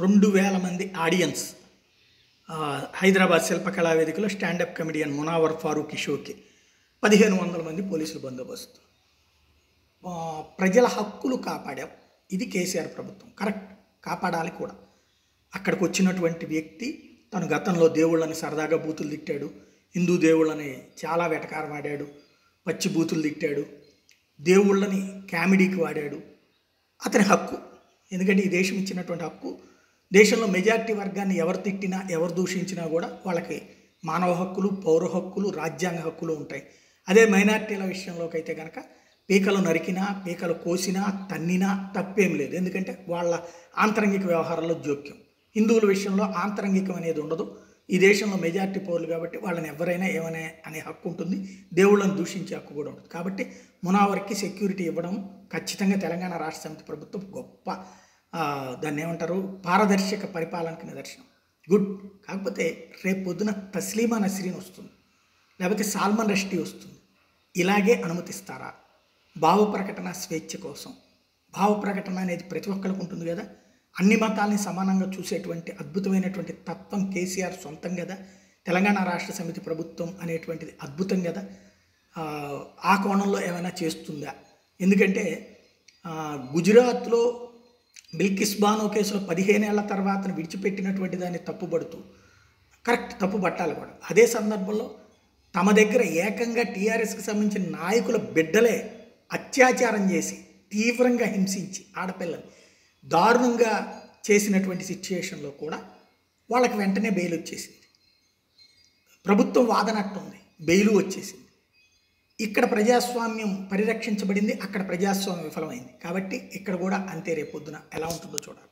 రెండు వేల మంది ఆడియన్స్ హైదరాబాద్ శిల్పకళా వేదికలో స్టాండప్ కమెడియన్ మునావర్ ఫారూక్ షోకి పదిహేను వందల మంది పోలీసులు బందోబస్తు. ప్రజల హక్కులు కాపాడాం. ఇది కేసీఆర్ ప్రభుత్వం. కరెక్ట్. కాపాడాలి కూడా. అక్కడికి వచ్చినటువంటి వ్యక్తి తను గతంలో దేవుళ్ళని సరదాగా బూతులు తిట్టాడు. హిందూ దేవుళ్ళని చాలా వెటకారం ఆడాడు. పచ్చి బూతులు తిట్టాడు. దేవుళ్ళని కామెడీకి వాడాడు. అతని హక్కు. ఎందుకంటే ఈ దేశం ఇచ్చినటువంటి హక్కు దేశంలో మెజార్టీ వర్గాన్ని ఎవరు తిట్టినా ఎవరు దూషించినా కూడా వాళ్ళకి మానవ హక్కులు పౌర హక్కులు రాజ్యాంగ హక్కులు ఉంటాయి. అదే మైనార్టీల విషయంలోకి అయితే కనుక పీకలు నరికినా పీకలు కోసినా తన్నినా తప్పేం లేదు. ఎందుకంటే వాళ్ళ ఆంతరంగిక వ్యవహారాల్లో జోక్యం. హిందువుల విషయంలో ఆంతరంగికం అనేది ఉండదు. ఈ దేశంలో మెజార్టీ పౌరులు కాబట్టి వాళ్ళని ఎవరైనా ఏమనే అనే హక్కు ఉంటుంది. దేవుళ్ళని దూషించే హక్కు కూడా ఉంటుంది. కాబట్టి మునావరికి సెక్యూరిటీ ఇవ్వడం ఖచ్చితంగా తెలంగాణ రాష్ట్ర సమితి ప్రభుత్వం గొప్ప దాన్ని ఏమంటారు? పారదర్శక పరిపాలనకి నిదర్శనం గుడ్. కాకపోతే రేపు పొద్దున తస్లీమా నస్రీన్ వస్తుంది. లేకపోతే సాల్మన్ రష్టీ వస్తుంది. ఇలాగే అనుమతిస్తారా? భావ ప్రకటన స్వేచ్ఛ కోసం. భావ ప్రకటన అనేది ప్రతి ఒక్కరికి ఉంటుంది కదా. అన్ని మతాల్ని సమానంగా చూసేటువంటి అద్భుతమైనటువంటి తత్వం కేసీఆర్ సొంతం కదా. తెలంగాణ రాష్ట్ర సమితి ప్రభుత్వం అనేటువంటిది అద్భుతం కదా. ఆ, కోణంలో ఏమైనా చేస్తుందా? ఎందుకంటే గుజరాత్లో బిల్కిస్ బానో కేసులో పదిహేనేళ్ళ తర్వాత విడిచిపెట్టినటువంటి దాన్ని తప్పుపడుతూ కరెక్ట్ తప్పు పట్టాలి కూడా. అదే సందర్భంలో తమ దగ్గర ఏకంగా టీఆర్ఎస్కి సంబంధించిన నాయకుల బిడ్డలే అత్యాచారం చేసి తీవ్రంగా హింసించి ఆడపిల్లని దారుణంగా చేసినటువంటి సిచ్యుయేషన్లో కూడా వాళ్ళకి వెంటనే బెయిల్ వచ్చేసింది. ప్రభుత్వం వాదనట్టుంది బెయిలు వచ్చేసింది. ఇక్కడ ప్రజాస్వామ్యం పరిరక్షించబడింది అక్కడ ప్రజాస్వామ్యం విఫలమైంది. కాబట్టి ఇక్కడ కూడా అంతే రేపొద్దున ఎలా ఉంటుందో చూడాలి.